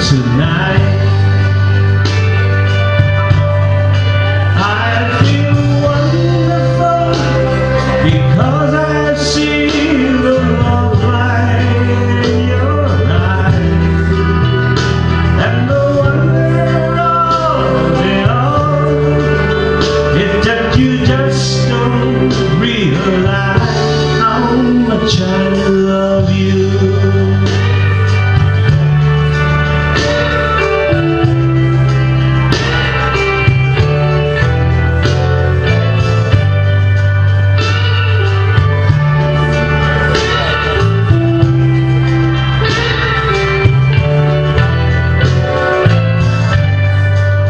tonight. I feel wonderful because I see the love light in your eyes. And the wonder of it all you just don't realize how much I love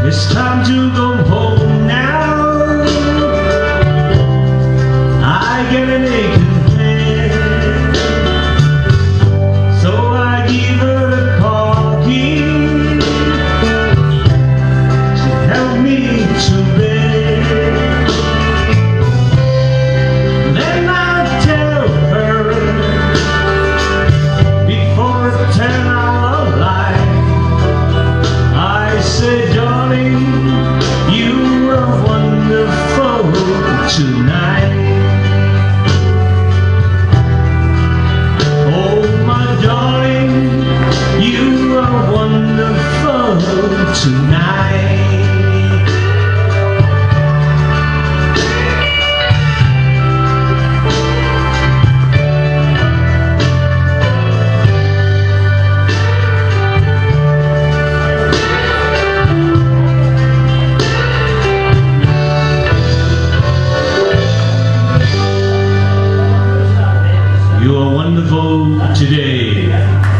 It's time to go home now. You are wonderful today.